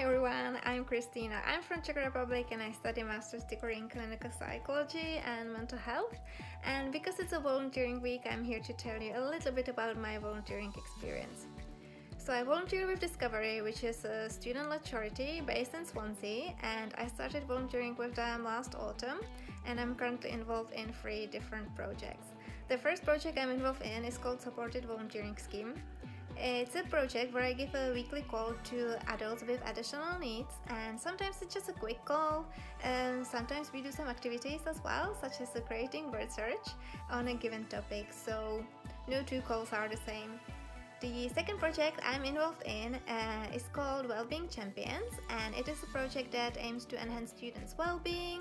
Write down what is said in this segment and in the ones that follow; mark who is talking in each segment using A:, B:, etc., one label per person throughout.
A: everyone, I'm Kristyna. I'm from Czech Republic and I study master's degree in clinical psychology and mental health. And because it's a volunteering week, I'm here to tell you a little bit about my volunteering experience. So I volunteer with Discovery, which is a student-led charity based in Swansea, and I started volunteering with them last autumn, and I'm currently involved in three different projects. The first project I'm involved in is called Supported Volunteering Scheme, it's a project where I give a weekly call to adults with additional needs, and sometimes it's just a quick call, and sometimes we do some activities as well, such as creating word search on a given topic, so no two calls are the same. The second project I'm involved in uh, is called Wellbeing Champions, and it is a project that aims to enhance students' well-being.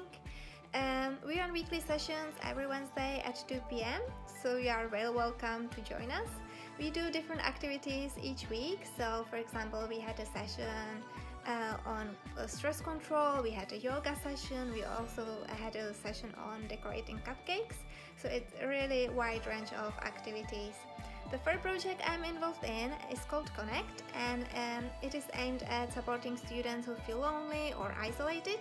A: We run weekly sessions every Wednesday at 2 p.m., so you are well welcome to join us. We do different activities each week. So, for example, we had a session uh, on uh, stress control, we had a yoga session, we also had a session on decorating cupcakes. So, it's a really wide range of activities. The third project I'm involved in is called Connect, and um, it is aimed at supporting students who feel lonely or isolated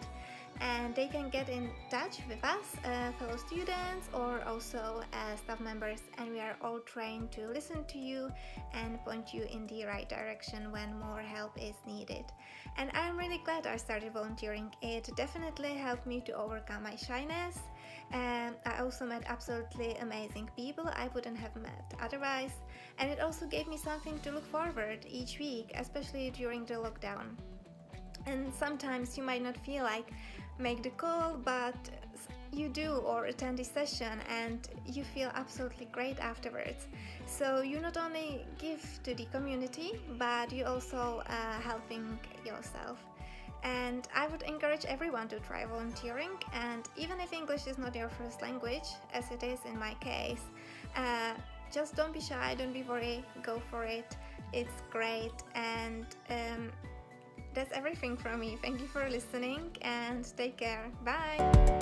A: and they can get in touch with us, uh, fellow students, or also uh, staff members, and we are all trained to listen to you and point you in the right direction when more help is needed. And I'm really glad I started volunteering. It definitely helped me to overcome my shyness. And I also met absolutely amazing people I wouldn't have met otherwise, and it also gave me something to look forward each week, especially during the lockdown. And sometimes you might not feel like make the call, but you do or attend the session and you feel absolutely great afterwards. So you not only give to the community, but you also uh, helping yourself. And I would encourage everyone to try volunteering. And even if English is not your first language, as it is in my case, uh, just don't be shy, don't be worried, go for it. It's great. And um, that's everything from me. Thank you for listening and take care. Bye.